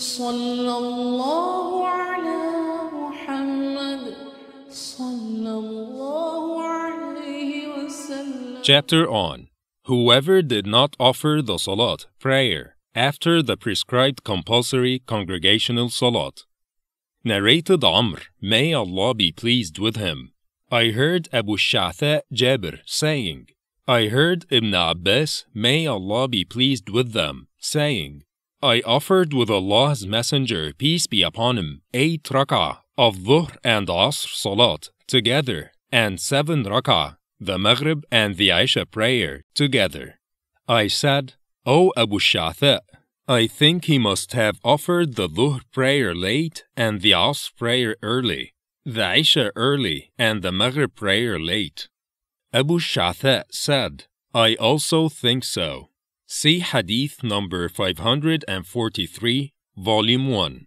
صلى الله على محمد صلى الله عليه وسلم Chapter on Whoever did not offer the Salat, prayer, after the prescribed compulsory congregational Salat. Narrated Amr, may Allah be pleased with him. I heard Abu Sha'tha Jabir saying, I heard Ibn Abbas, may Allah be pleased with them, saying, I offered with Allah's Messenger, peace be upon him, eight rak'ah of Dhuhr and Asr Salat together, and seven rak'ah, the Maghrib and the Isha prayer together. I said, O Abu Sha'tha, I think he must have offered the Dhuhr prayer late and the Asr prayer early, the Isha early and the Maghrib prayer late. Abu Sha'tha said, I also think so. See Hadith number 543, Volume 1.